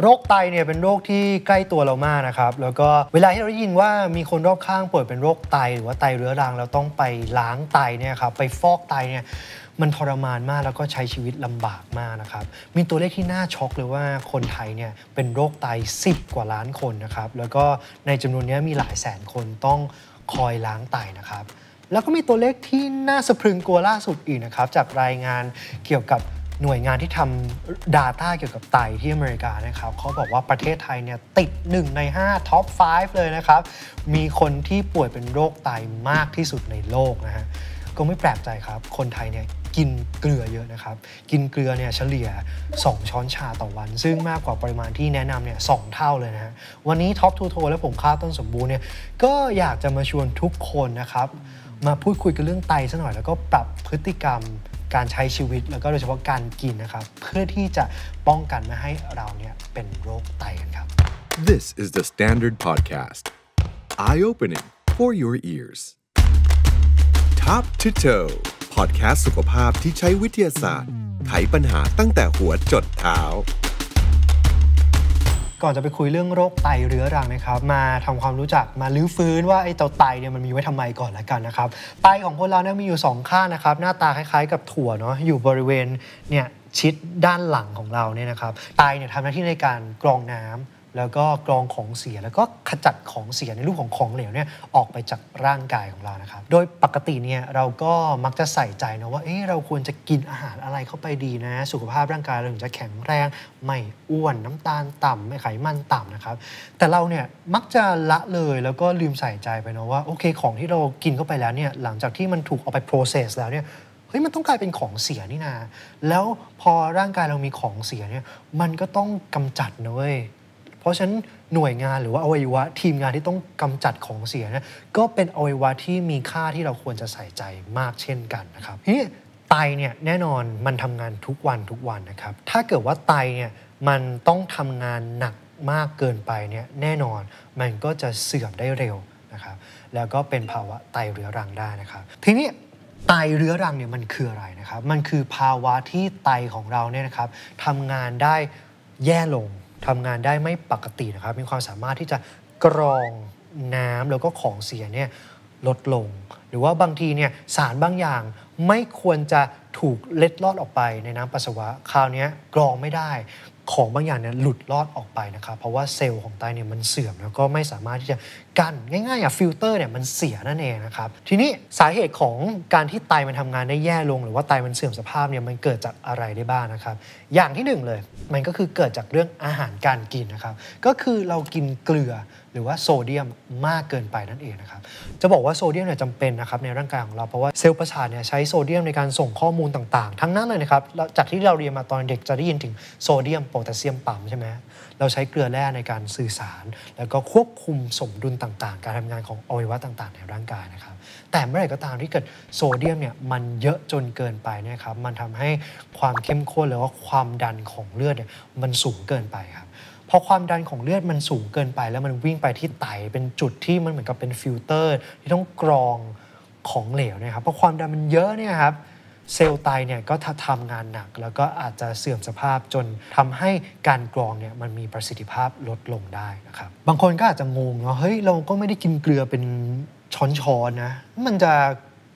โรคไตเนี่ยเป็นโรคที่ใกล้ตัวเรามากนะครับ แล้วก็เวลาที่เราได้ยินว่ามีคนรอบข้างป่วยเป็นโรคไต หรือว่าไตเรื้อรังแล้วต้องไปล้างไตเนี่ยครับไปฟอกไตเนี่ยมันทรมานมากแล้วก็ใช้ชีวิตลำบากมากนะครับ มีตัวเลขที่น่าช็อกเลยว่าคนไทยเนี่ยเป็นโรคไต 10 กว่าล้านคนนะครับ แล้วก็ในจำนวนนี้มีหลายแสนคนต้องคอยล้างไตนะครับ แล้วก็มีตัวเลขที่น่าสะพรึงกลัวล่าสุดอีกนะครับจากรายงานเกี่ยวกับ หน่วยงานที่ทำ Data เกี่ยวกับไตที่อเมริกานะครับเขาบอกว่าประเทศไทยเนี่ยติด 1 ใน 5 top 5 เลยนะครับ มีคนที่ป่วยเป็นโรคไตมากที่สุดในโลกนะฮะก็ไม่แปลกใจครับ คนไทยเนี่ยกินเกลือเยอะนะครับ กินเกลือเนี่ยเฉลี่ย 2 ช้อนชาต่อวัน ซึ่งมากกว่าปริมาณที่แนะนำเนี่ยสองเท่าเลยนะฮะ วันนี้ Top to Toe และผมข้าวต้นสมบูรณ์เนี่ยก็อยากจะมาชวนทุกคนนะครับ มาพูดคุยกันเรื่องไตซะหน่อยแล้วก็ปรับพฤติกรรม การใช้ชีวิตแล้วก็โดยเฉพาะการกินนะครับ เพื่อที่จะป้องกันไม่ให้เราเนี่ยเป็นโรคไตกันครับ This is the Standard Podcast. Eye opening for your ears. Top to toe podcast สุขภาพที่ใช้วิทยาศาสตร์ ไขปัญหาตั้งแต่หัวจดเท้า ก่อนจะไปคุยเรื่องโรคไตเรื้อรังนะครับ มาทำความรู้จักมาลื้อฟื้นว่าไอ้เต่าไตเนี่ยมันมีไว้ทำไมก่อนละกันนะครับ ไตของคนเราเนี่ยมีอยู่สองข้างนะครับ หน้าตาคล้ายๆ กับถั่วเนาะอยู่บริเวณเนี่ยชิดด้านหลังของเราเนี่ยนะครับไตเนี่ยทำหน้าที่ในการกรองน้ำ แล้วก็กรองของเสียแล้วก็ขจัดของเสียในรูปของของเหลวเนี่ยออกไปจากร่างกายของเรานะครับ โดยปกติเนี่ยเราก็มักจะใส่ใจนะว่าเอ๊ะเราควรจะกินอาหารอะไรเข้าไปดีนะ สุขภาพร่างกายเราถึงจะแข็งแรง ไม่อ้วนน้ำตาลต่ำไม่ไขมันต่ำนะครับ แต่เราเนี่ยมักจะละเลยแล้วก็ลืมใส่ใจไปนะว่าโอเคของที่เรากินเข้าไปแล้วเนี่ยหลังจากที่มันถูกเอาไป process แล้วเนี่ยเฮ้ยมันต้องกลายเป็นของเสียนี่นา แล้วพอร่างกายเรามีของเสียเนี่ย มันก็ต้องกำจัดนะเว้ย เพราะฉะนั้นหน่วยงานหรือว่าอวัยวะทีมงานที่ต้องกำจัดของเสียนะก็เป็นอวัยวะที่มีค่าที่เราควรจะใส่ใจมากเช่นกันนะครับทีนี้ไตเนี่ยแน่นอนมันทำงานทุกวันทุกวันนะครับถ้าเกิดว่าไตเนี่ยมันต้องทำงานหนักมากเกินไปเนี่ยแน่นอนมันก็จะเสื่อมได้เร็วนะครับแล้วก็เป็นภาวะไตเรื้อรังได้นะครับทีนี้ไตเรื้อรังเนี่ยมันคืออะไรนะครับ มันคือภาวะที่ไตของเราเนี่ยนะครับทำงานได้แย่ลง ทำงานได้ไม่ปกตินะครับ มีความสามารถที่จะกรองน้ำแล้วก็ของเสียเนี่ยลดลง หรือว่าบางทีเนี่ยสารบางอย่างไม่ควรจะถูกเล็ดลอดออกไปในน้ำปัสสาวะ คราวนี้กรองไม่ได้ ของบางอย่างเนี่ยหลุดลอดออกไปนะครับเพราะว่าเซลล์ของไตเนี่ยมันเสื่อมแล้วก็ไม่สามารถที่จะกั้นง่ายๆอะฟิลเตอร์เนี่ยมันเสียนั่นเองนะครับทีนี้สาเหตุของการที่ไตมันทำงานได้แย่ลง หรือว่าไตมันเสื่อมสภาพเนี่ยมันเกิดจากอะไรได้บ้างนะครับอย่างที่หนึ่งเลยมันก็คือเกิดจากเรื่องอาหารการกินนะครับก็คือเรากินเกลือ หรือว่าโซเดียมมากเกินไปนั่นเองนะครับ จะบอกว่าโซเดียมเนี่ยจำเป็นนะครับในร่างกายของเราเพราะว่าเซลล์ประสาทเนี่ยใช้โซเดียมในการส่งข้อมูลต่างๆ ทั้งนั้นเลยนะครับจากที่เราเรียนมาตอนเด็กจะได้ยินถึง sodium potassium pump ใช่ไหมเราใช้เกลือแร่ในการสื่อสาร แล้วก็ควบคุมสมดุลต่างๆ การทำงานของอวัยวะต่างๆ ในร่างกายนะครับ แต่เมื่อไหร่ก็ตามที่เกิดโซเดียมเนี่ยมันเยอะจนเกินไปนะครับมันทำให้ความเข้มข้นหรือว่าความดันของเลือดเนี่ยมันสูงเกินไปครับ พอความดันของเลือดมันสูงเกินไป แล้วมันวิ่งไปที่ไตเป็นจุดที่มันเหมือนกับเป็นฟิลเตอร์ ที่ต้องกรองของเหลวเนี่ยครับพอความดันมันเยอะเนี่ยครับเซลล์ไตเนี่ยก็ทำงานหนัก แล้วก็อาจจะเสื่อมสภาพจนทำให้การกรองเนี่ยมันมีประสิทธิภาพลดลงได้นะครับบางคนก็อาจจะงงเนาะเฮ้ยเราก็ไม่ได้กินเกลือเป็นช้อนๆนะมันจะ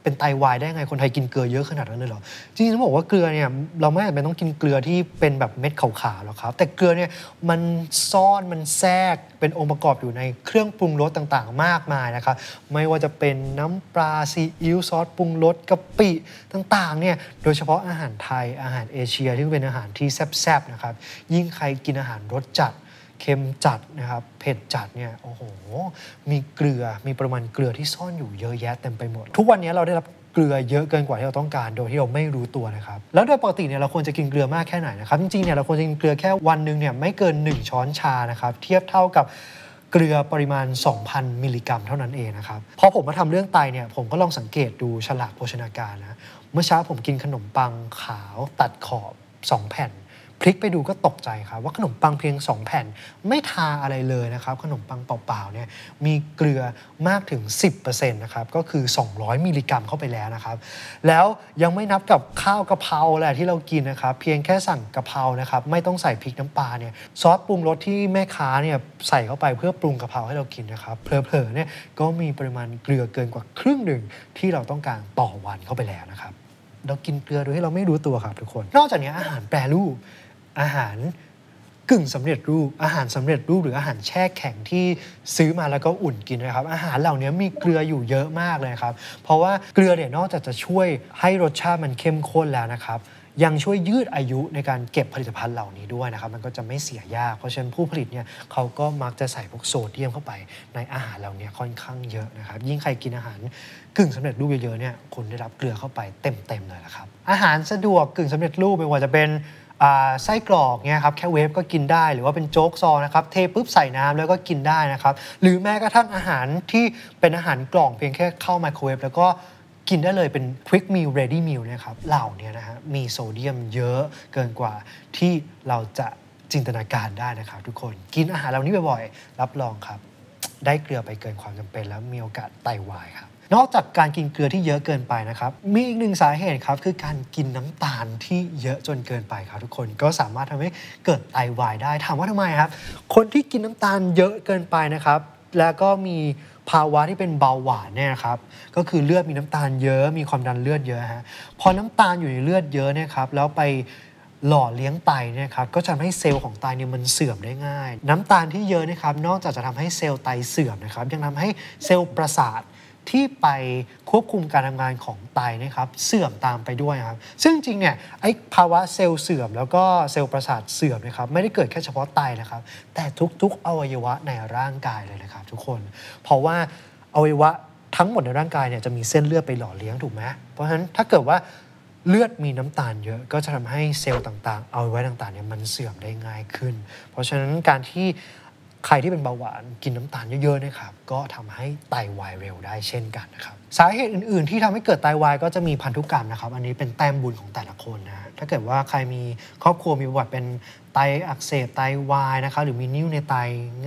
เป็นไตวายได้ไงคนไทยกินเกลือเยอะขนาดนั้นเลยเหรอจริงๆต้องบอกว่าเกลือเนี่ยเราไม่จำเป็นต้องกินเกลือที่เป็นแบบเม็ดขาววๆหรอกครับ แต่เกลือเนี่ยมันซ่อนมันแทรกเป็นองค์ประกอบอยู่ในเครื่องปรุงรสต่างๆ มากมายนะครับไม่ว่าจะเป็นน้ำปลาซีอิ๊วซอสปรุงรสกะปิต่างๆเนี่ยโดยเฉพาะอาหารไทยอาหารเอเชียที่เป็นอาหารที่แซ่บๆนะครับยิ่งใครกินอาหารรสจัด เค็มจัดนะครับ เผ็ดจัดเนี่ย โอ้โห มีเกลือ มีปริมาณเกลือที่ซ่อนอยู่เยอะแยะเต็มไปหมด ทุกวันนี้เราได้รับเกลือเยอะเกินกว่าที่เราต้องการ โดยที่เราไม่รู้ตัวนะครับ แล้วโดยปกติเนี่ยเราควรจะกินเกลือมากแค่ไหนนะครับ จริงๆเนี่ยเราควรจะกินเกลือแค่วันหนึ่งเนี่ยไม่เกิน 1 ช้อนชานะครับ เทียบเท่ากับเกลือปริมาณ 2,000 มิลลิกรัมเท่านั้นเองนะครับ พอผมมาทำเรื่องไตเนี่ย ผมก็ลองสังเกตดูฉลากโภชนาการนะ เมื่อเช้าผมกินขนมปังขาวตัดขอบ 2 แผ่น พลิกไปดูก็ตกใจครับ ว่าขนมปังเพียง 2 แผ่นไม่ทาอะไรเลยนะครับ ขนมปังเปล่าๆเนี่ยมีเกลือมากถึง 10%นะครับก็คือ 200 มิลลิกรัมเข้าไปแล้วนะครับ แล้วยังไม่นับกับข้าวกะเพราแหละที่เรากินนะครับ เพียงแค่สั่งกะเพรานะครับ ไม่ต้องใส่พริกน้ำปลาเนี่ยซอสปรุงรสที่แม่ค้าเนี่ยใส่เข้าไปเพื่อปรุงกะเพราให้เรากินนะครับเผลอๆเนี่ยก็มีปริมาณเกลือเกินกว่าครึ่งหนึ่งที่เราต้องการต่อวันเข้าไปแล้วนะครับเรากินเกลือโดยที่เราไม่รู้ตัวครับทุกคน นอกจากนี้อาหารแปรรูป อาหารกึ่งสำเร็จรูป อาหารสำเร็จรูปหรืออาหารแช่แข็งที่ซื้อมาแล้วก็อุ่นกินนะครับ อาหารเหล่านี้มีเกลืออยู่เยอะมากเลยครับ เพราะว่าเกลือเนี่ยนอกจากจะช่วยให้รสชาติมันเข้มข้นแล้วนะครับยังช่วยยืดอายุในการเก็บผลิตภัณฑ์เหล่านี้ด้วยนะครับ มันก็จะไม่เสียยาก เพราะฉะนั้นผู้ผลิตเนี่ยเขาก็มักจะใส่พวกโซเดียมเข้าไปในอาหารเหล่านี้ค่อนข้างเยอะนะครับ ยิ่งใครกินอาหารกึ่งสำเร็จรูปเยอะๆเนี่ยคุณได้รับเกลือเข้าไปเต็มๆเลยละครับ อาหารสะดวกกึ่งสำเร็จรูปไม่ว่าจะเป็น ไส้กรอกเนี่ยครับแค่เวฟก็กินได้ หรือว่าเป็นโจ๊กซองนะครับเทปุ๊บใส่น้ำแล้วก็กินได้นะครับ หรือแม้กระทั่งอาหารที่เป็นอาหารกล่องเพียงแค่เข้าไมโครเวฟแล้วก็กินได้เลยเป็น quick meal ready meal นะครับเหล่านี้นะฮะมีโซเดียมเยอะเกินกว่าที่เราจะจินตนาการได้นะครับทุกคนกินอาหารเหล่านี้บ่อยๆ รับรองครับ ได้เกลือไปเกินความจำเป็นแล้วมีโอกาสไตวายครับ นอกจากการกินเกลือที่เยอะเกินไปนะครับ มีอีกหนึ่งสาเหตุครับ คือการกินน้ำตาลที่เยอะจนเกินไปครับทุกคนก็สามารถทำให้เกิดไตวายได้ถามว่าทำไมครับ คนที่กินน้ำตาลเยอะเกินไปนะครับ แล้วก็มีภาวะที่เป็นเบาหวานเนี่ยครับก็คือเลือดมีน้ำตาลเยอะมีความดันเลือดเยอะฮะพอน้ำตาลอยู่ในเลือดเยอะเนี่ยครับแล้วไปหล่อเลี้ยงไตเนี่ยครับก็จะทำให้เซลล์ของไตเนี่ยมันเสื่อมได้ง่าย น้ำตาลที่เยอะนะครับนอกจากจะทำให้เซลล์ไตเสื่อมนะครับยังทำให้เซลล์ประสาท ที่ไปควบคุมการทำงานของไตนะครับเสื่อมตามไปด้วยครับซึ่งจริงเนี่ยไอ้ภาวะเซลล์เสื่อม แล้วก็เซลล์ประสาทเสื่อมนะครับไม่ได้เกิดแค่เฉพาะไตนะครับ แต่ทุกๆ อวัยวะในร่างกายเลยนะครับ ทุกคน เพราะว่าอวัยวะทั้งหมดในร่างกายเนี่ยจะมีเส้นเลือดไปหล่อเลี้ยงถูกไหมเพราะฉะนั้นถ้าเกิดว่าเลือดมีน้ำตาลเยอะก็จะทำให้เซลล์ต่างๆ เอาไว้ต่างๆเนี่ยมันเสื่อมได้ง่ายขึ้น เพราะฉะนั้นการที่ ใครที่เป็นเบาหวานกินน้ำตาลเยอะๆนะครับก็ทำให้ไตวายเร็วได้เช่นกันนะครับสาเหตุอื่นๆ ที่ทำให้เกิดไตวายก็จะมีพันธุกรรมนะครับ อันนี้เป็นแต้มบุญของแต่ละคนนะถ้าเกิดว่าใครมีครอบครัวมีประวัติเป็นไตอักเสบไตวายนะครับหรือมีนิ่วในไต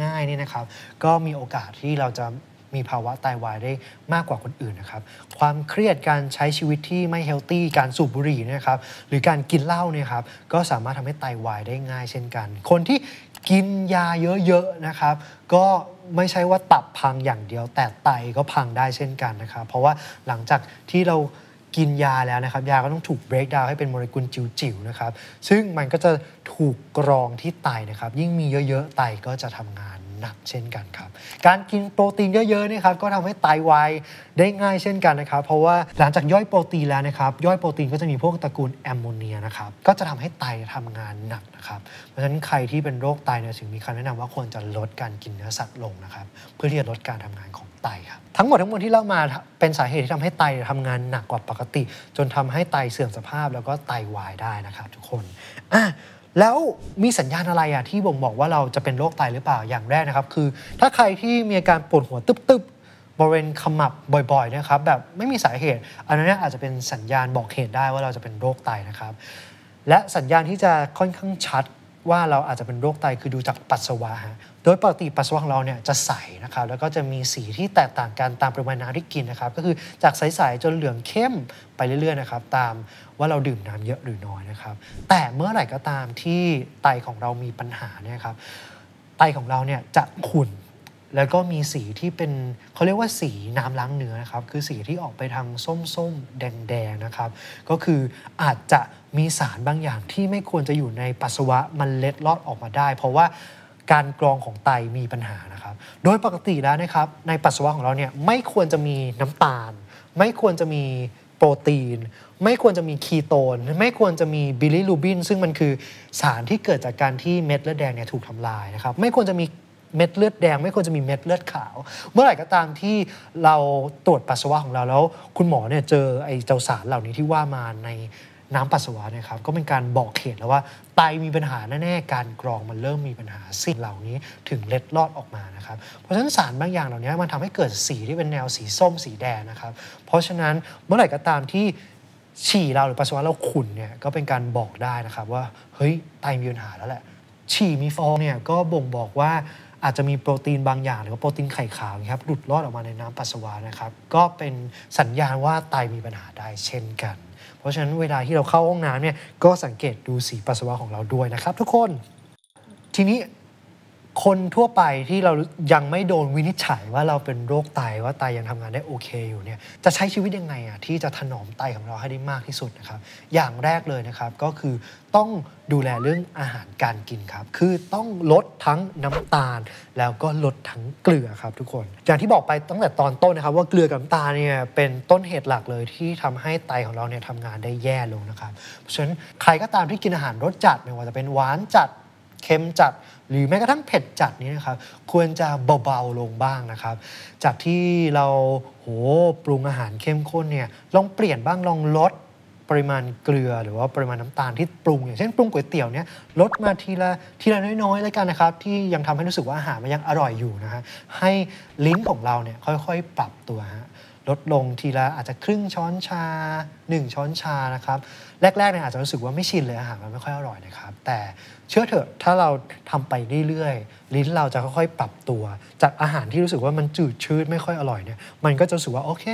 ง่ายนี่นะครับ ก็มีโอกาสที่เราจะมีภาวะไตวายได้มากกว่าคนอื่นนะครับ ความเครียดการใช้ชีวิตที่ไม่เฮลตี้การสูบบุหรี่นยนะครับ หรือการกินเหล้าเนี่ยครับ ก็สามารถทำให้ไตวายได้ง่ายเช่นกัน คนที่ กินยาเยอะๆนะครับ ก็ไม่ใช่ว่าตับพังอย่างเดียว แต่ไตก็พังได้เช่นกันนะครับ เพราะว่าหลังจากที่เรากินยาแล้วนะครับ ยาก็ต้องถูกเบรกดาวให้เป็นโมเลกุลจิ๋วๆนะครับ ซึ่งมันก็จะถูกกรองที่ไตนะครับ ยิ่งมีเยอะๆไตก็จะทำงาน หนักเช่นกันครับ การกินโปรตีนเยอะๆเนี่ยครับก็ทำให้ไตวายได้ง่ายเช่นกันนะครับ เพราะว่าหลังจากย่อยโปรตีนแล้วนะครับย่อยโปรตีนก็จะมีพวกตระกูลแอมโมเนียนะครับก็จะทำให้ไตทำงานหนักนะครับเพราะฉะนั้นใครที่เป็นโรคไตเนี่ยถึงมีคำแนะนำว่าควรจะลดการกินเนื้อสัตว์ลงนะครับเพื่อที่จะลดการทำงานของไตครับทั้งหมดทั้งมวลที่เล่ามาเป็นสาเหตุที่ทำให้ไตทำงานหนักกว่าปกติ จนทำให้ไตเสื่อมสภาพแล้วก็ไตวายได้นะครับ ทุกคนอะ แล้วมีสัญญาณอะไรอะที่บ่งบอกว่าเราจะเป็นโรคไตหรือเปล่าอย่างแรกนะครับ คือ ถ้าใครที่มีอาการปวดหัวตึบๆบริเวณขมับบ่อยๆนะครับแบบไม่มีสาเหตุ อันนั้นอาจจะเป็นสัญญาณบอกเหตุได้ว่าเราจะเป็นโรคไตนะครับ และสัญญาณที่จะค่อนข้างชัดว่าเราอาจจะเป็นโรคไตคือดูจากปัสสาวะฮะ โดยปกติปัสสาวะของเราเนี่ยจะใสนะครับแล้วก็จะมีสีที่แตกต่างกันตามปริมาณน้ำที่กินนะครับก็คือจากใสๆจนเหลืองเข้มไปเรื่อยๆนะครับตามว่าเราดื่มน้ำเยอะหรือน้อยนะครับแต่เมื่อไหร่ก็ตามที่ไตของเรามีปัญหาเนี่ยครับไตของเราเนี่ยจะขุ่นแล้วก็มีสีที่เป็นเขาเรียกว่าสีน้ำล้างเนื้อนะครับคือสีที่ออกไปทางส้มๆ แดงๆนะครับ ก็คืออาจจะมีสารบางอย่างที่ไม่ควรจะอยู่ในปัสสาวะมันเล็ดลอดออกมาได้ เพราะว่า การกรองของไตมีปัญหานะครับ โดยปกติแล้วนะครับในปัสสาวะของเราเนี่ยไม่ควรจะมีน้ำตาล ไม่ควรจะมีโปรตีน ไม่ควรจะมีคีโตน ไม่ควรจะมีบิลิรูบิน ซึ่งมันคือสารที่เกิดจากการที่เม็ดเลือดแดงเนี่ยถูกทำลายนะครับ ไม่ควรจะมีเม็ดเลือดแดง ไม่ควรจะมีเม็ดเลือดขาว เมื่อไหร่ก็ตามที่เราตรวจปัสสาวะของเราแล้ว คุณหมอเนี่ยเจอไอ้เจ้าสารเหล่านี้ที่ว่ามาใน น้ำปัสสาวะนะครับก็เป็นการบอกเหตุแล้วว่าไตมีปัญหาแน่ๆการกรองมันเริ่มมีปัญหาสิ่งเหล่านี้ถึงเล็ดลอดออกมานะครับเพราะฉะนั้นสารบางอย่างเหล่านี้มันทำให้เกิดสีที่เป็นแนวสีส้มสีแดงนะครับเพราะฉะนั้นเมื่อไหร่ก็ตามที่ฉี่เราหรือปัสสาวะเราขุ่นเนี่ยก็เป็นการบอกได้นะครับว่าเฮ้ยไตมีปัญหาแล้วแหละฉี่มีฟองเนี่ยก็บ่งบอกว่า อาจจะมีโปรตีนบางอย่าง หรือว่าโปรตีนไข่ขาวนะครับหลุดรอดออกมาในน้ำปัสสาวะนะครับ ก็เป็นสัญญาณว่าไตมีปัญหาได้เช่นกัน เพราะฉะนั้นเวลาที่เราเข้าห้องน้ำเนี่ยก็สังเกตดูสีปัสสาวะของเราด้วยนะครับ ทุกคน ทีนี้ คนทั่วไปที่เรายังไม่โดนวินิจฉัยว่าเราเป็นโรคไตว่าไตยังทำงานได้โอเคอยู่เนี่ยจะใช้ชีวิตยังไงอะที่จะถนอมไตของเราให้ได้มากที่สุดนะครับ อย่างแรกเลยนะครับก็คือต้องดูแลเรื่องอาหารการกินครับ คือต้องลดทั้งน้ำตาล แล้วก็ลดทั้งเกลือครับทุกคน อย่างที่บอกไปตั้งแต่ตอนต้นนะครับ ว่าเกลือกับน้ำตาลเนี่ยเป็นต้นเหตุหลักเลยที่ทำให้ไตของเราเนี่ยทำงานได้แย่ลงนะครับ เพราะฉะนั้นใครก็ตามที่กินอาหารรสจัดไม่ว่าจะเป็นหวานจัด เค็มจัด หรือแม้กระทั่งเผ็ดจัดนี้นะครับ ควรจะเบาๆลงบ้างนะครับ จากที่เราโหปรุงอาหารเข้มข้นเนี่ยลองเปลี่ยนบ้างลองลดปริมาณเกลือหรือว่าปริมาณน้ำตาลที่ปรุง อย่างเช่นปรุงก๋วยเตี๋ยวเนี่ยลดมาทีละทีละน้อยๆแล้วกันนะครับ ที่ยังทำให้รู้สึกว่าอาหารมันยังอร่อยอยู่นะฮะให้ลิ้นของเราเนี่ยค่อยๆ ปรับตัวฮะ ลดลงทีละอาจจะครึ่งช้อนชา 1 ช้อนชานะครับ แรกๆเนี่ยอาจจะรู้สึกว่าไม่ชินเลยอาหารมันไม่ค่อยอร่อยนะครับ แต่เชื่อเถอะถ้าเราทำไปเรื่อยๆ ลิ้นเราจะค่อยๆ ปรับตัว จากอาหารที่รู้สึกว่ามันจืดชืดไม่ค่อยอร่อยเนี่ยมันก็จะรู้สึกว่าโอเค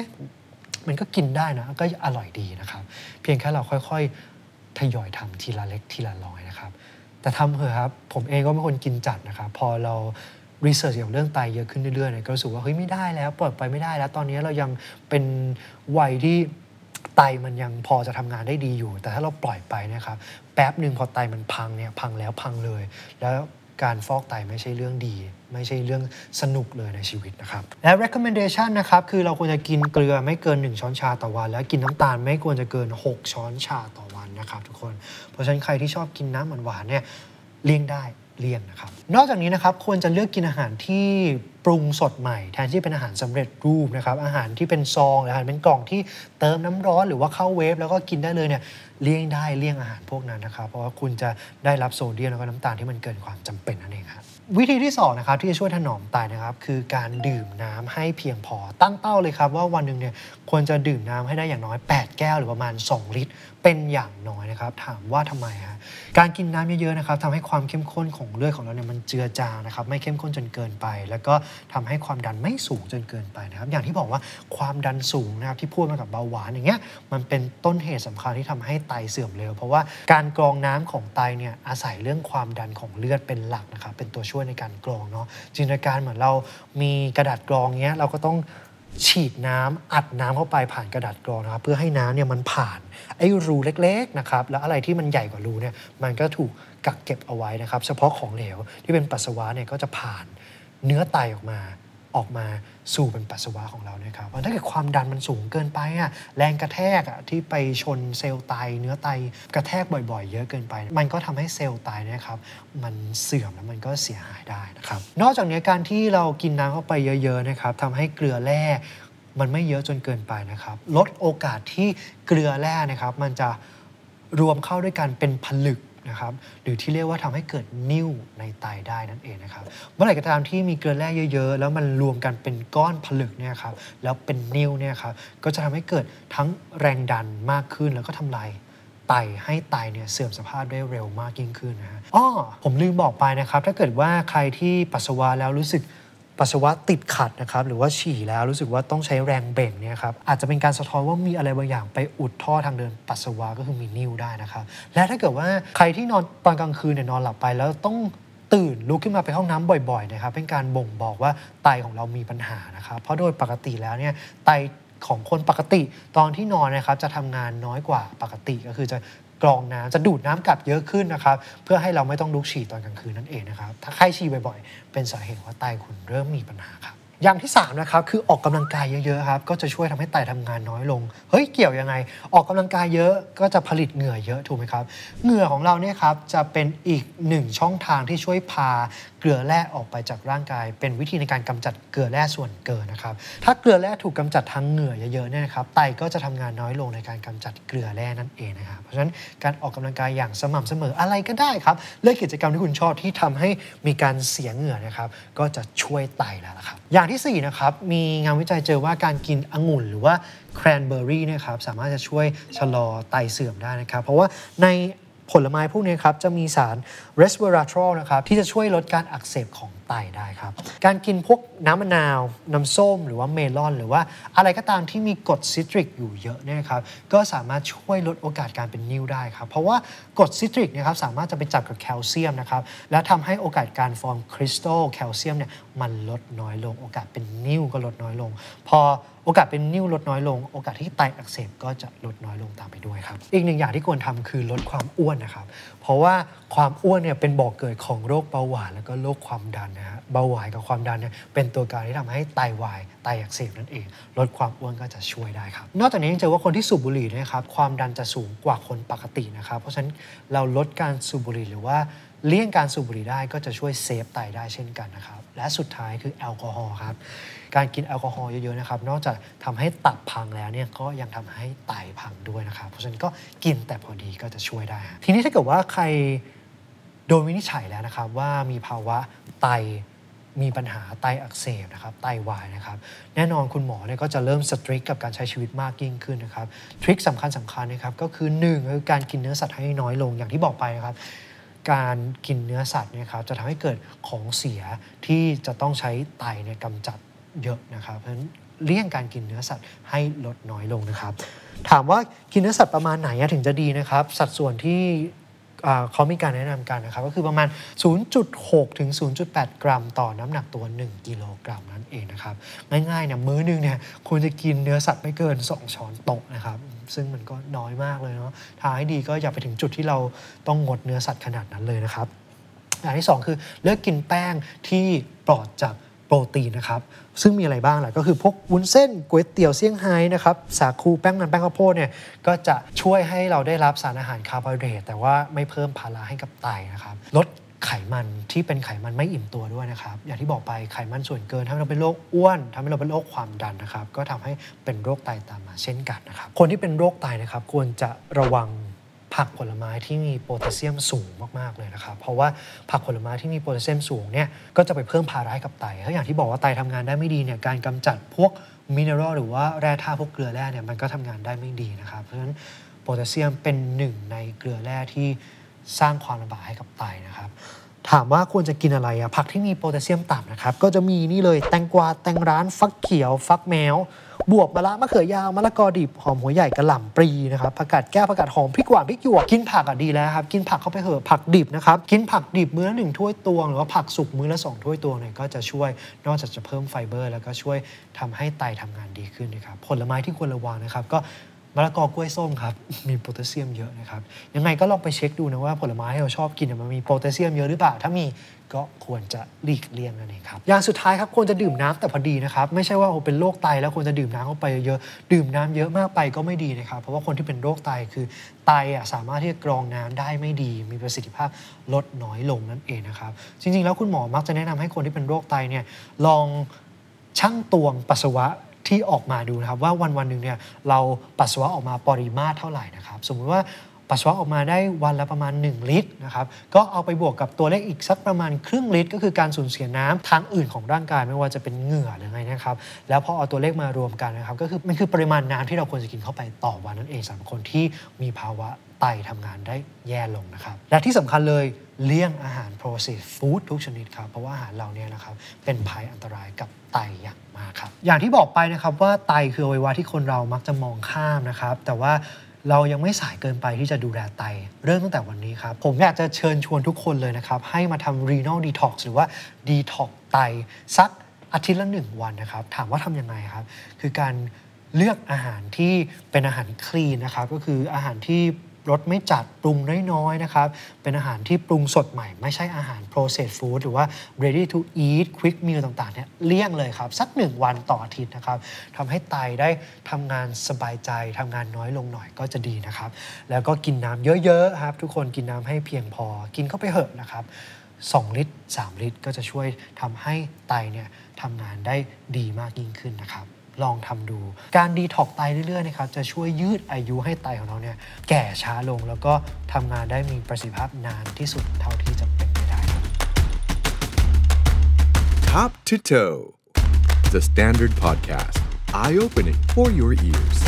มันก็กินได้นะก็อร่อยดีนะครับ เพียงแค่เราค่อยๆทยอยทำทีละเล็กทีละน้อยนะครับแต่ทำเถอะครับ ผมเองก็เป็นคนกินจัดนะครับ พอเรา รีเสิร์ชเกี่ยวกับเรื่องไตเยอะขึ้นเรื่อยๆเนี่ยก็รู้สึกว่าเฮ้ยไม่ได้แล้วปล่อยไปไม่ได้แล้ว ตอนนี้เรายังเป็นวัยที่ไตมันยังพอจะทำงานได้ดีอยู่ แต่ถ้าเราปล่อยไปนะครับแป๊บหนึ่งพอไตมันพังเนี่ยพังแล้วพังเลย แล้วการฟอกไตไม่ใช่เรื่องดี ไม่ใช่เรื่องสนุกเลยในชีวิตนะครับ และ recommendation นะครับ คือเราควรจะกินเกลือไม่เกิน 1 ช้อนชาต่อวัน แล้วกินน้ำตาลไม่ควรจะเกิน 6 ช้อนชาต่อวันนะครับทุกคน เพราะฉะนั้นใครที่ชอบกินน้ำหวานๆเนี่ย เลี่ยงได้เลี่ยงนะครับ นอกจากนี้นะครับควรจะเลือกกินอาหารที่ปรุงสดใหม่ แทนที่เป็นอาหารสำเร็จรูปนะครับอาหารที่เป็นซองอาหารเป็นกล่องที่เติมน้ำร้อนหรือว่าเข้าเวฟแล้วก็กินได้เลยเนี่ยเลี่ยงได้เลี่ยงอาหารพวกนั้นนะครับเพราะว่าคุณจะได้รับโซเดียมแล้วก็น้ำตาลที่มันเกินความจำเป็นนั่นเองครับวิธีที่สองนะครับที่จะช่วยถนอมไตนะครับคือการดื่มน้ำให้เพียงพอตั้งเป้าเลยครับว่าวันหนึ่งเนี่ยควรจะดื่มน้ำให้ได้อย่างน้อย 8 แก้วหรือประมาณ 2 ลิตร เป็นอย่างน้อยนะครับ ถามว่าทำไมฮะการกินน้ำเยอะๆนะครับทำให้ความเข้มข้นของเลือดของเราเนี่ยมันเจือจางนะครับ ไม่เข้มข้นจนเกินไป แล้วก็ทำให้ความดันไม่สูงจนเกินไปนะครับ อย่างที่บอกว่าความดันสูงนะครับที่พูดมากับเบาหวานอย่างเงี้ยมันเป็นต้นเหตุสำคัญที่ทำให้ไตเสื่อมเร็ว เพราะว่าการกรองน้ำของไตเนี่ยอาศัยเรื่องความดันของเลือดเป็นหลักนะครับเป็นตัวช่วยในการกรองเนาะจินตนาการเหมือนเรามีกระดาษกรองเงี้ยเราก็ต้อง ฉีดน้ำอัดน้ำเข้าไปผ่านกระดาษกรองนะครับ เพื่อให้น้ำเนี่ยมันผ่านไอ้รูเล็กๆนะครับแล้วอะไรที่มันใหญ่กว่ารูเนี่ยมันก็ถูกกักเก็บเอาไว้นะครับ เฉพาะของเหลวที่เป็นปัสสาวะเนี่ยก็จะผ่านเนื้อไตออกมาออกมา สู่เป็นปัสสาวะของเรานะครับเพราะถ้าเกิดความดันมันสูงเกินไปอะแรงกระแทกอะที่ไปชนเซลล์ไตเนื้อไตกระแทกบ่อยๆ เยอะเกินไป มันก็ทำให้เซลล์ไตเนะครับมันเสื่อมแล้วมันก็เสียหายได้นะครับ นอกจากนี้การที่เรากินน้ำเข้าไปเยอะๆนะครับทำให้เกลือแร่มันไม่เยอะจนเกินไปนะครับ ลดโอกาสที่เกลือแร่นะครับ มันจะรวมเข้าด้วยกันเป็นผลึก นะครับหรือที่เรียกว่าทำให้เกิดนิ่วในไตได้นั่นเองนะครับเมื่อไหร่ก็ตามที่มีเกลือแร่เยอะๆ แล้วมันรวมกันเป็นก้อนผลึกเนี่ยครับแล้วเป็นนิ่วเนี่ยครับก็จะทำให้เกิดทั้งแรงดันมากขึ้นแล้วก็ทำลายไตให้ไตเนี่ยเสื่อมสภาพได้เร็วมากยิ่งขึ้นนะฮะอ้อผมลืมบอกไปนะครับ ถ้าเกิดว่าใครที่ปัสสาวะแล้วรู้สึก ปัสสาวะติดขัดนะครับหรือว่าฉี่แล้วรู้สึกว่าต้องใช้แรงเบ่งเนี่ยครับอาจจะเป็นการสะท้อนว่ามีอะไรบางอย่างไปอุดท่อทางเดินปัสสาวะก็คือมีนิ่วได้นะครับและถ้าเกิดว่าใครที่นอนตอนกลางคืนเนี่ยนอนหลับไปแล้วต้องตื่นลุกขึ้นมาไปห้องน้ำบ่อยๆนะครับเป็นการบ่งบอกว่าไตของเรามีปัญหานะครับเพราะโดยปกติแล้วเนี่ยไตของคนปกติตอนที่นอนนะครับจะทำงานน้อยกว่าปกติก็คือจะ กรองน้ำจะดูดน้ำกลับเยอะขึ้นนะครับ เพื่อให้เราไม่ต้องลุกฉี่ตอนกลางคืนนั่นเองนะครับ ถ้าไข้ฉี่บ่อยๆ เป็นสาเหตุว่าไตคุณเริ่มมีปัญหาครับ อย่างที่ 3 นะครับ คือออกกำลังกายเยอะๆครับ ก็จะช่วยทำให้ไตทำงานน้อยลง เฮ้ย เกี่ยวยังไง ออกกำลังกายเยอะก็จะผลิตเหงื่อเยอะถูกไหมครับ เหงื่อของเราเนี่ยครับจะเป็นอีกหนึ่งช่องทางที่ช่วยพาเกลือแร่ออกไปจากร่างกาย เป็นวิธีในการกำจัดเกลือแร่ส่วนเกินนะครับ ถ้าเกลือแร่ถูกกำจัดทางเหงื่อเยอะๆเนี่ยนะครับ ไตก็จะทำงานน้อยลงในการกำจัดเกลือแร่นั่นเองนะครับ เพราะฉะนั้นการออกกำลังกายอย่างสม่ำเสมออะไรก็ได้ครับ เลือกกิจกรรมที่คุณชอบที่ทำให้มีการเสียเหงื่อนะครับ ก็จะช่วยไตแล้วละครับอย่างอย่างที่ 4 นะครับ มีงานวิจัยเจอว่าการกินองุ่นหรือว่าแครนเบอร์รี่นะครับสามารถจะช่วยชะลอไตเสื่อมได้นะครับ เพราะว่าในผลไม้พวกนี้ครับจะมีสาร resveratrol นะครับที่จะช่วยลดการอักเสบของไตได้ครับ การกินพวกน้ำมะนาว น้ำส้ม หรือว่าเมลอน หรือว่าอะไรก็ตามที่มีกรดซิตริกอยู่เยอะเนี่ยครับก็สามารถช่วยลดโอกาสการเป็นนิ่วได้ครับ เพราะว่ากรดซิตริกนะครับสามารถจะไปจับกับแคลเซียมนะครับและทำให้โอกาสการฟอร์มคริสตัลแคลเซียมเนี่ยมันลดน้อยลง โอกาสเป็นนิ่วก็ลดน้อยลง พอโอกาสเป็นนิ่วลดน้อยลง โอกาสที่ไตอักเสบก็จะลดน้อยลงตามไปด้วยครับอีกหนึ่งอย่างที่ควรทำคือลดความอ้วนนะครับเพราะว่าความอ้วนเนี่ยเป็นบ่อกเกิดของโรคเบาหวานแล้วก็โรคความดันนะฮะเบาหวานกับความดันเนี่ยเป็นตัวการที่ทำให้ไตวายไตอักเสบนั่นเอง ลดความอ้วนก็จะช่วยได้ครับ นอกจากนี้ยังเจอว่าคนที่สูบบุหรี่นะครับความดันจะสูงกว่าคนปกตินะครับ เพราะฉะนั้นเราลดการสูบบุหรี่หรือว่าเลี่ยงการสูบบุหรี่ได้ก็จะช่วย save ไตได้เช่นกันนะครับ และสุดท้ายคือแอลกอฮอล์ครับ การกินแอลกอฮอล์เยอะๆนะครับ นอกจากทำให้ตับพังแล้วเนี่ยก็ยังทำให้ไตพังด้วยนะครับ เพราะฉะนั้นก็กินแต่พอดีก็จะช่วยได้ ทีนี้ถ้าเกิดว่าใคร โดนวินิจฉัยแล้วนะครับว่ามีภาวะไตมีปัญหาไตอักเสบนะครับไตวายนะครับแน่นอนคุณหมอเนี่ยก็จะเริ่ม strict กับการใช้ชีวิตมากยิ่งขึ้นนะครับ trick สำคัญสำคัญนะครับก็คือหนึ่งคือการกินเนื้อสัตว์ให้น้อยลงอย่างที่บอกไปนะครับการกินเนื้อสัตว์เนี่ยครับจะทำให้เกิดของเสียที่จะต้องใช้ไตเนี่ยกำจัดเยอะนะครับเพราะฉะนั้นเลี่ยงการกินเนื้อสัตว์ให้ลดน้อยลงนะครับ ถามว่ากินเนื้อสัตว์ประมาณไหนถึงจะดีนะครับ สัดส่วนที่ เขามีการแนะนำกันนะครับ ก็คือประมาณ 0.6 ถึง 0.8 กรัม ต่อน้ำหนักตัว 1 กิโลกรัมนั่นเองนะครับ ง่ายๆเนี่ยมื้อนึงเนี่ยควรจะกินเนื้อสัตว์ไม่เกิน 2 ช้อนโต๊ะนะครับ ซึ่งมันก็น้อยมากเลยเนาะทางที่ดีก็อย่าไปถึงจุดที่เราต้องงดเนื้อสัตว์ขนาดนั้นเลยนะครับอย่างที่ 2 คือเลือกกินแป้งที่ปลอดจาก โปรตีนนะครับ ซึ่งมีอะไรบ้างล่ะก็คือพวกวุ้นเส้นก๋วยเตี๋ยวเซี่ยงไฮ้นะครับ สาคูแป้งมันแป้งข้าวโพดเนี่ยก็จะช่วยให้เราได้รับสารอาหารคาร์โบไฮเดรตแต่ว่าไม่เพิ่มภาระให้กับไตนะครับลดไขมันที่เป็นไขมันไม่อิ่มตัวด้วยนะครับ อย่างที่บอกไปไขมันส่วนเกินทำให้เราเป็นโรคอ้วนทำให้เราเป็นโรคความดันนะครับ ก็ทำให้เป็นโรคไตตามมาเช่นกันนะครับ คนที่เป็นโรคไตนะครับควรจะระวัง ผักผลไม้ที่มีโพแทสเซียมสูงมากๆเลยนะครับ เพราะว่าผักผลไม้ที่มีโพแทสเซียมสูงเนี่ยก็จะไปเพิ่มภาระให้กับไตถ้าอย่างที่บอกว่าไตทำงานได้ไม่ดีเนี่ยการกำจัดพวก mineral หรือว่าแร่ธาตุพวกเกลือแร่เนี่ยมันก็ทำงานได้ไม่ดีนะครับ เพราะฉะนั้นโพแทสเซียมเป็นหนึ่งในเกลือแร่ที่สร้างความลำบากให้กับไตนะครับ ถามว่าควรจะกินอะไรอะผักที่มีโพแทสเซียมต่ำนะครับ ก็จะมีนี่เลยแตงกวาแตงร้านฟักเขียว ฟักแม้ว บวบมะระมะเขือยาวมะละกอดิบหอมหัวใหญ่กะหล่ำปลีนะครับผักกาดแก้วผักกาดหอมพริกหวานพริกหยวกกินผักอะดีแล้วครับกินผักเข้าไปเถอะผักดิบนะครับกินผักดิบมื้อละหนึ่งถ้วยตวงหรือว่าผักสุกมื้อละสองถ้วยตวงเนี่ยก็จะช่วยนอกจากจะเพิ่มไฟเบอร์ แล้วก็ช่วยทำให้ไตทำงานดีขึ้นนะครับผลไม้ที่ควรระวังนะครับก็ มะละกอกล้วยส้มครับมีโพแทสเซียมเยอะนะครับยังไงก็ลองไปเช็คดูนะว่าผลไม้ที่เราชอบกินมันมีโพแทสเซียมเยอะหรือเปล่า ถ้ามีก็ควรจะหลีกเลี่ยงนั่นเองครับ อย่างสุดท้ายครับควรจะดื่มน้ำแต่พอดีนะครับ ไม่ใช่ว่าโอเป็นโรคไตแล้วควรจะดื่มน้ำเข้าไปเยอะดื่มน้ำเยอะมากไปก็ไม่ดีนะครับ เพราะว่าคนที่เป็นโรคไตคือไตอะสามารถที่จะกรองน้ำได้ไม่ดี มีประสิทธิภาพลดน้อยลงนั่นเองนะครับ จริงๆ แล้วคุณหมอมักจะแนะนำให้คนที่เป็นโรคไตเนี่ยลองชั่งตวงปัสสาวะ ที่ออกมาดูนะครับว่าวันวันๆหนึ่งเนี่ยเราปัสสาวะออกมาปริมาตรเท่าไหร่นะครับ สมมุติว่า ปัสสาวะออกมาได้วันละประมาณ 1 ลิตรนะครับก็เอาไปบวกกับตัวเลขอีกสักประมาณครึ่งลิตร ก็คือการสูญเสียน้ำทางอื่นของร่างกายไม่ว่าจะเป็นเหงื่อหรือไงนะครับแล้วพอเอาตัวเลขมารวมกันนะครับก็คือมันคือปริมาณน้ำที่เราควรจะกินเข้าไปต่อวันนั่นเองสำหรับคนที่มีภาวะไตทำงานได้แย่ลงนะครับ และที่สำคัญเลยเลี่ยงอาหาร processed food ทุกชนิดครับ เพราะว่าอาหารเหล่านี้นะครับ เป็นภัยอันตรายกับไตอย่างมากครับ อย่างที่บอกไปนะครับว่าไตคืออวัยวะที่คนเรามักจะมองข้ามนะครับ แต่ว่า เรายังไม่สายเกินไปที่จะดูแลไต เริ่มตั้งแต่วันนี้ครับ ผมอยากจะเชิญชวนทุกคนเลยนะครับ ให้มาทำ renal detox หรือว่า detox ไตสักอาทิตย์ละหนึ่งวันนะครับ ถามว่าทำยังไงครับ คือการเลือกอาหารที่เป็นอาหารคลีนนะครับ ก็คืออาหารที่ รสไม่จัดปรุงน้อยๆนะครับเป็นอาหารที่ปรุงสดใหม่ ไม่ใช่อาหาร processed food หรือว่า ready to eat quick meal ต่างๆเนี่ยเลี่ยงเลยครับ สักหนึ่งวันต่ออาทิตย์นะครับทำให้ไตได้ทำงานสบายใจทำงานน้อยลงหน่อยก็จะดีนะครับ แล้วก็กินน้ำเยอะๆครับ ทุกคนกินน้ำให้เพียงพอ กินเข้าไปเหอะนะครับ2ลิตร 3 ลิตร ก็จะช่วยทำให้ไตเนี่ยทำงานได้ดีมากยิ่งขึ้นนะครับ ลองทำดู การดีท็อกไตเรื่อยๆนะครับจะช่วยยืดอายุให้ไตของเราเนี่ยแก่ช้าลงแล้วก็ทำงานได้มีประสิทธิภาพนานที่สุดเท่าที่จะเป็นไปได้ Top to toe The Standard Podcast. Eye opening for your ears.